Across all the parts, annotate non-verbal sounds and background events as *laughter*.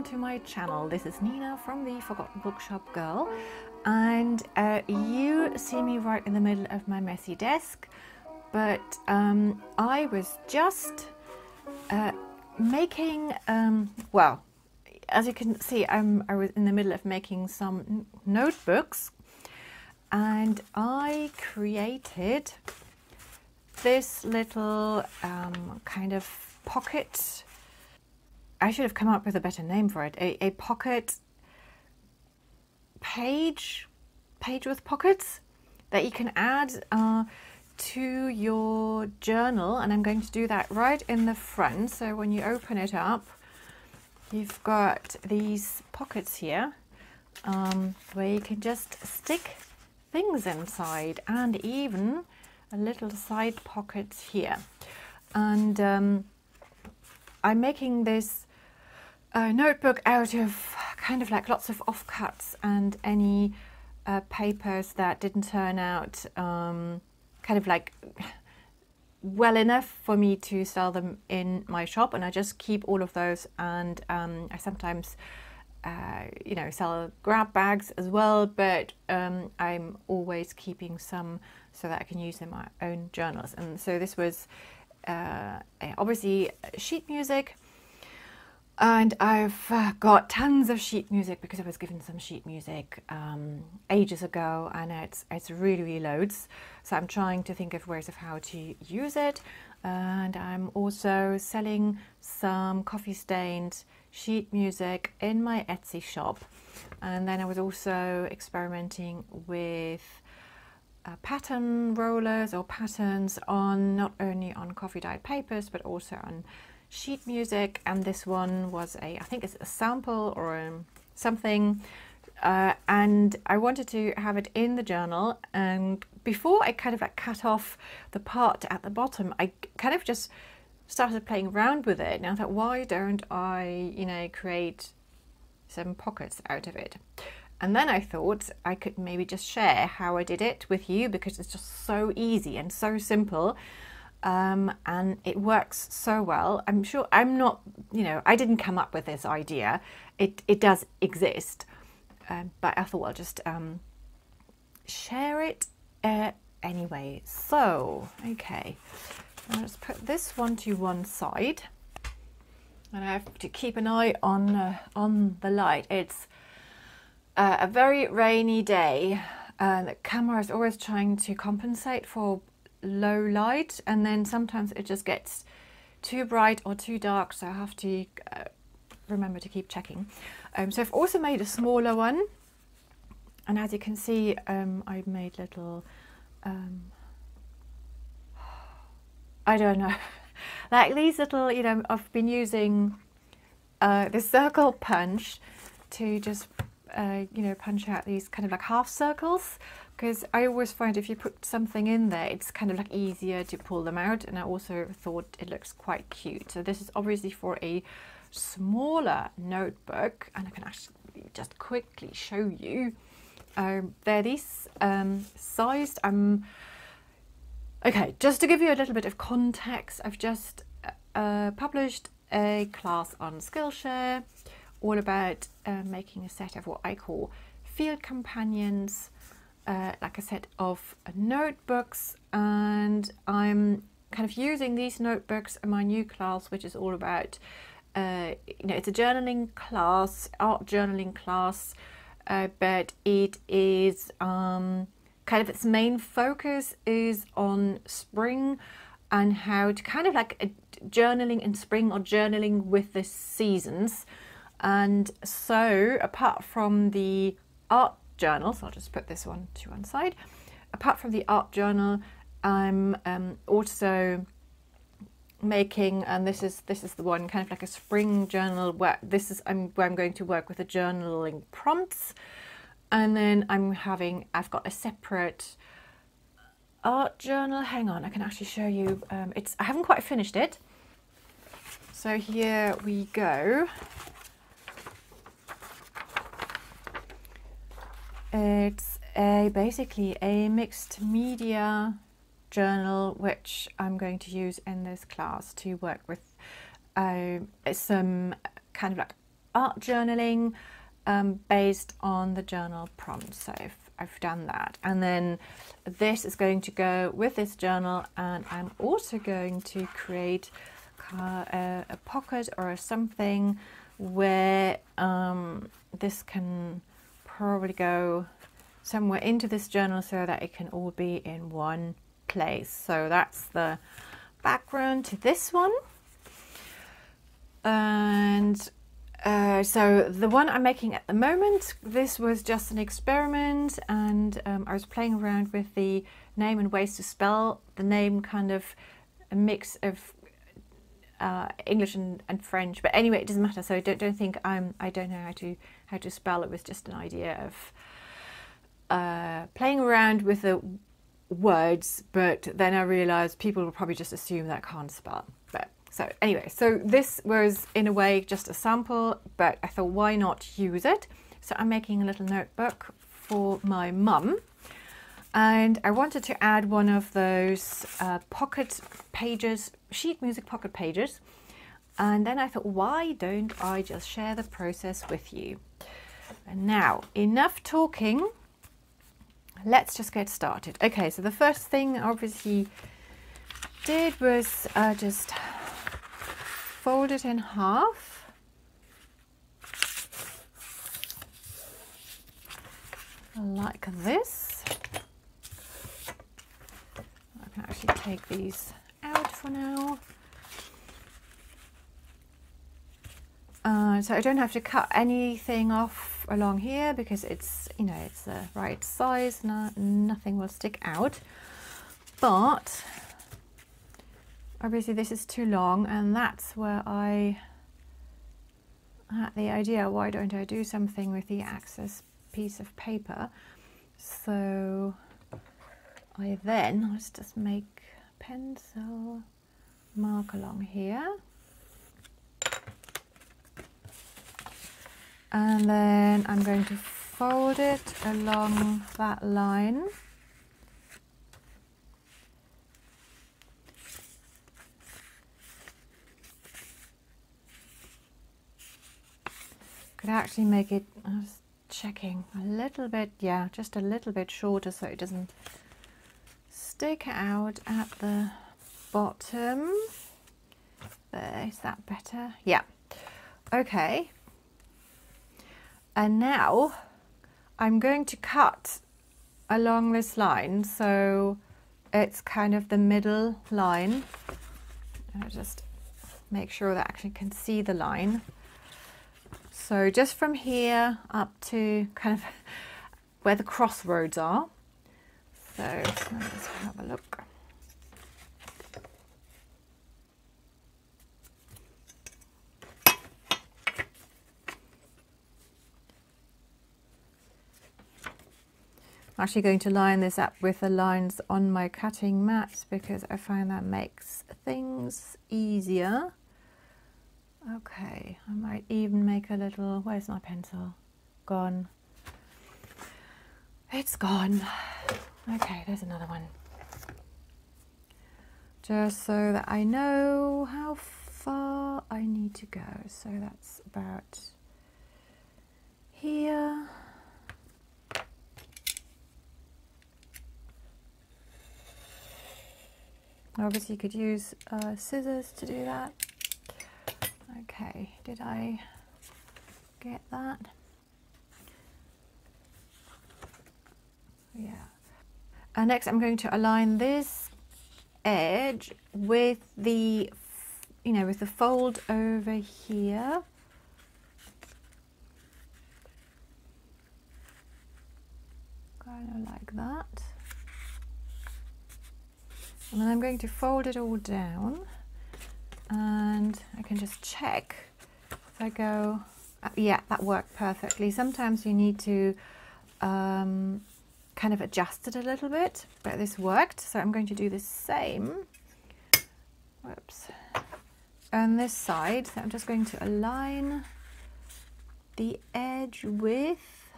welcome to my channel. This is Nina from the Forgotten Bookshop Girl and uh, you see me right in the middle of my messy desk but um, I was just uh, making, um, well, as you can see I'm, I was in the middle of making some notebooks and I created this little um, kind of pocket I should have come up with a better name for it. A, a pocket page, page with pockets that you can add uh, to your journal. And I'm going to do that right in the front. So when you open it up, you've got these pockets here um, where you can just stick things inside and even a little side pocket here. And um, I'm making this a notebook out of kind of like lots of offcuts and any uh, papers that didn't turn out um, kind of like well enough for me to sell them in my shop. And I just keep all of those and um, I sometimes uh, you know sell grab bags as well. But um, I'm always keeping some so that I can use in my own journals. And so this was uh, obviously sheet music and I've uh, got tons of sheet music because I was given some sheet music um, ages ago and it's, it's really, really loads. So I'm trying to think of ways of how to use it. And I'm also selling some coffee stained sheet music in my Etsy shop. And then I was also experimenting with uh, pattern rollers or patterns on not only on coffee dyed papers but also on sheet music and this one was a I think it's a sample or um, something. Uh, and I wanted to have it in the journal and before I kind of like cut off the part at the bottom I kind of just started playing around with it. And I thought why don't I you know create some pockets out of it? And then I thought I could maybe just share how I did it with you because it's just so easy and so simple um, and it works so well. I'm sure I'm not, you know, I didn't come up with this idea. It, it does exist, um, but I thought I'll just um, share it uh, anyway. So, okay, let's put this one to one side. And I have to keep an eye on, uh, on the light. It's uh, a very rainy day. Uh, the camera is always trying to compensate for low light and then sometimes it just gets too bright or too dark so I have to uh, remember to keep checking. Um, so I've also made a smaller one and as you can see um, I've made little um, I don't know *laughs* like these little you know I've been using uh, the circle punch to just uh, you know punch out these kind of like half circles because I always find if you put something in there it's kind of like easier to pull them out and I also thought it looks quite cute. So this is obviously for a smaller notebook and I can actually just quickly show you. Um, they're these um, sized um, okay just to give you a little bit of context I've just uh, published a class on Skillshare all about uh, making a set of what I call field companions uh, like a set of notebooks and I'm kind of using these notebooks in my new class which is all about uh, you know it's a journaling class art journaling class uh, but it is um, kind of its main focus is on spring and how to kind of like journaling in spring or journaling with the seasons. And so apart from the art journal, so I'll just put this one to one side. Apart from the art journal, I'm um, also making, and this is this is the one kind of like a spring journal where this is I'm where I'm going to work with the journaling prompts, and then I'm having I've got a separate art journal. Hang on, I can actually show you. Um, it's I haven't quite finished it. So here we go. It's a basically a mixed media journal which I'm going to use in this class to work with uh, some kind of like art journaling um, based on the journal prompt. So I've, I've done that. And then this is going to go with this journal and I'm also going to create a, a pocket or something where um, this can probably go somewhere into this journal so that it can all be in one place. So that's the background to this one. And uh, so the one I'm making at the moment, this was just an experiment and um, I was playing around with the name and ways to spell the name kind of a mix of uh, English and, and French. But anyway, it doesn't matter. So don't don't think I'm I don't know how to how to spell. It was just an idea of uh, playing around with the words. But then I realised people will probably just assume that I can't spell. But so anyway, so this was in a way just a sample, but I thought why not use it? So I'm making a little notebook for my mum and I wanted to add one of those uh, pocket pages, sheet music pocket pages. And then I thought, why don't I just share the process with you? And now, enough talking. Let's just get started. Okay, so the first thing obviously did was uh, just fold it in half. Like this. Actually take these out for now. Uh, so I don't have to cut anything off along here because it's, you know, it's the right size, no, nothing will stick out. But obviously this is too long and that's where I had the idea, why don't I do something with the access piece of paper? So I then, let's just make pencil mark along here. And then I'm going to fold it along that line. Could actually make it, I was checking, a little bit, yeah, just a little bit shorter so it doesn't stick out at the bottom. There, is that better? Yeah. Okay. And now I'm going to cut along this line so it's kind of the middle line. I'll just make sure that I actually can see the line. So just from here up to kind of *laughs* where the crossroads are. So let's have a look. I'm actually going to line this up with the lines on my cutting mat because I find that makes things easier. Okay, I might even make a little, where's my pencil? Gone. It's gone. Okay, there's another one. Just so that I know how far I need to go. So that's about here. Obviously you could use uh, scissors to do that. Okay, did I get that? Yeah. Uh, next I'm going to align this edge with the, you know, with the fold over here. Kind of like that. And then I'm going to fold it all down and I can just check if I go, uh, yeah, that worked perfectly. Sometimes you need to um, kind of adjusted a little bit, but this worked. So I'm going to do the same. Whoops. On this side, so I'm just going to align the edge with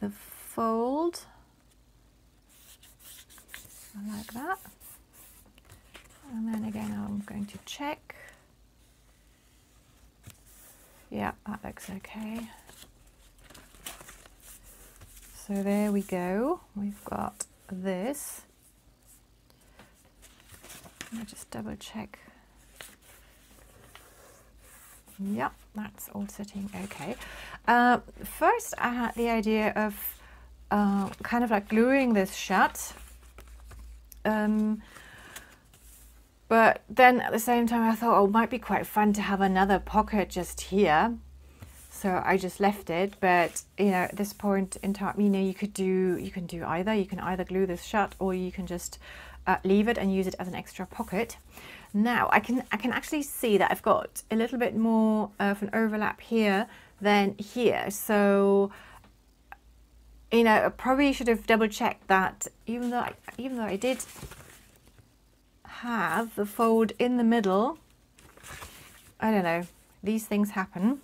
the fold like that. And then again, I'm going to check Yeah, that looks okay. So there we go. We've got this. Let me just double check. Yep, that's all sitting okay. Uh, first, I had the idea of uh, kind of like gluing this shut. Um, but then at the same time, I thought, oh, it might be quite fun to have another pocket just here. So I just left it. But you know, at this point in time, you know, you could do you can do either. You can either glue this shut, or you can just uh, leave it and use it as an extra pocket. Now I can I can actually see that I've got a little bit more of an overlap here than here. So you know, I probably should have double checked that even though I, even though I did have the fold in the middle, I don't know, these things happen.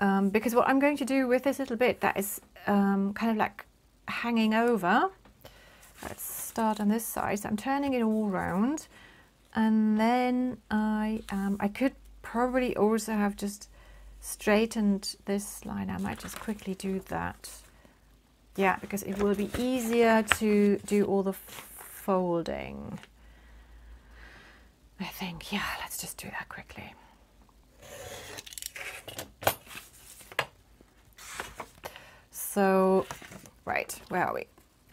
Um, because what I'm going to do with this little bit that is um, kind of like hanging over, let's start on this side. So I'm turning it all round and then I, um, I could probably also have just straightened this line. I might just quickly do that. Yeah, because it will be easier to do all the folding. I think, yeah, let's just do that quickly. So, right, where are we?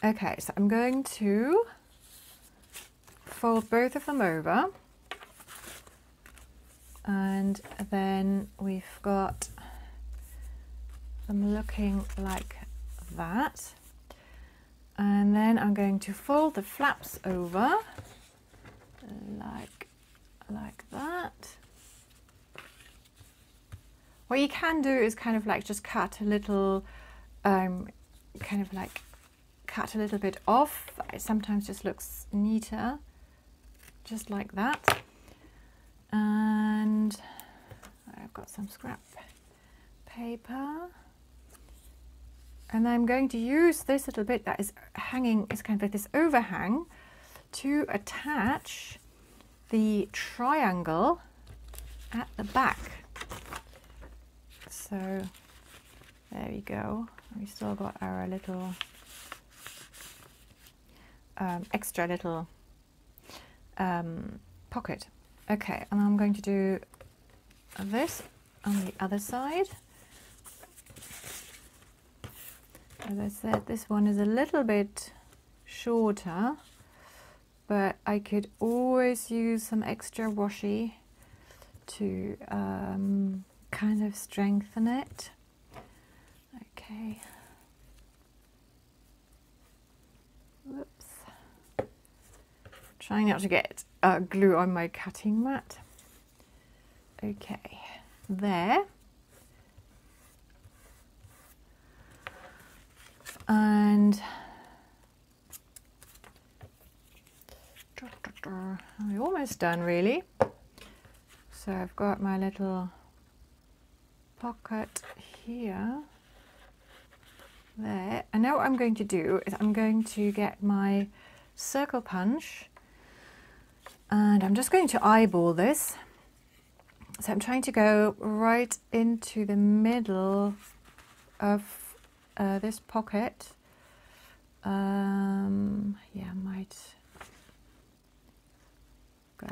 Okay, so I'm going to fold both of them over. And then we've got them looking like that. And then I'm going to fold the flaps over like like that. What you can do is kind of like just cut a little um, kind of like cut a little bit off it sometimes just looks neater just like that. And I've got some scrap paper. And I'm going to use this little bit that is hanging, is kind of like this overhang to attach the triangle at the back. So there we go. We still got our little um, extra little um, pocket. Okay, and I'm going to do this on the other side. As I said, this one is a little bit shorter, but I could always use some extra washi to um, kind of strengthen it. Okay. Trying not to get uh, glue on my cutting mat. Okay, there. And I'm almost done really. So I've got my little pocket here, there. And now what I'm going to do is I'm going to get my circle punch and I'm just going to eyeball this. So I'm trying to go right into the middle of uh, this pocket. Um, yeah, I might go.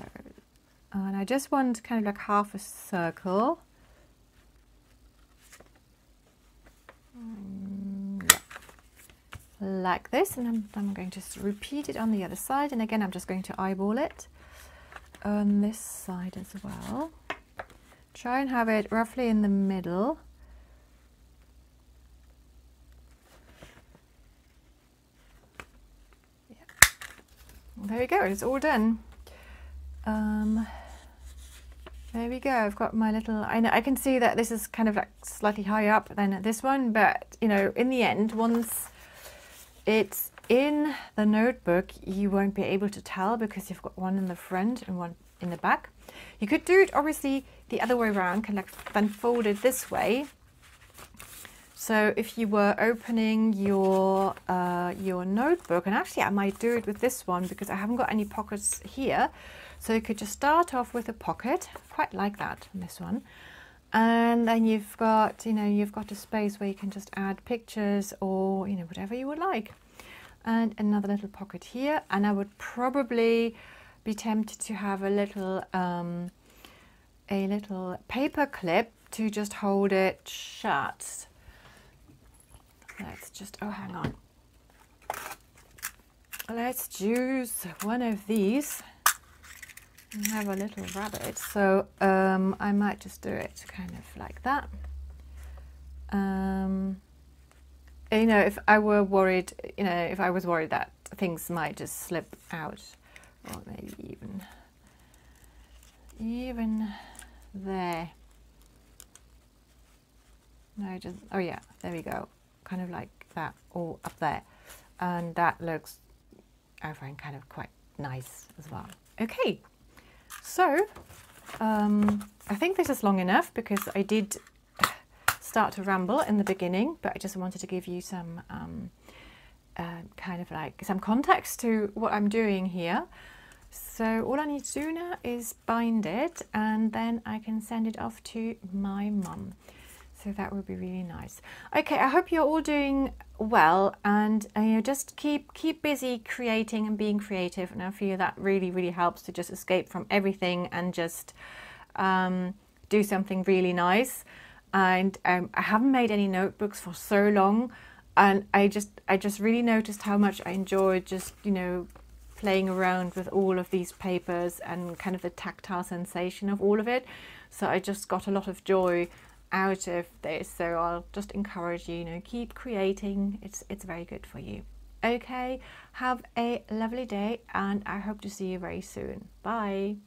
And I just want kind of like half a circle. Mm, like this, and I'm, I'm going to repeat it on the other side. And again, I'm just going to eyeball it on this side as well. Try and have it roughly in the middle. Yeah. There we go, it's all done. Um, there we go. I've got my little. I know I can see that this is kind of like slightly higher up than this one, but you know, in the end, once it's in the notebook, you won't be able to tell because you've got one in the front and one in the back. You could do it obviously the other way around, of like then fold it this way. So if you were opening your uh, your notebook, and actually I might do it with this one because I haven't got any pockets here. So you could just start off with a pocket, quite like that this one. And then you've got you know you've got a space where you can just add pictures or you know whatever you would like. And another little pocket here. And I would probably be tempted to have a little um, a little paper clip to just hold it shut. Let's just oh hang on. Let's use one of these have a little rabbit so um, I might just do it kind of like that. Um, you know if I were worried you know if I was worried that things might just slip out or maybe even even there. No just oh yeah there we go. Kind of like that all up there. And that looks I find kind of quite nice as well. Okay so um, I think this is long enough because I did start to ramble in the beginning, but I just wanted to give you some um, uh, kind of like some context to what I'm doing here. So all I need to do now is bind it and then I can send it off to my mum. So that would be really nice. Okay, I hope you're all doing well and uh, you know just keep keep busy creating and being creative and I feel that really really helps to just escape from everything and just um, do something really nice and um, I haven't made any notebooks for so long and I just I just really noticed how much I enjoyed just you know playing around with all of these papers and kind of the tactile sensation of all of it so I just got a lot of joy out of this so I'll just encourage you you know keep creating. It's it's very good for you. Okay have a lovely day and I hope to see you very soon. Bye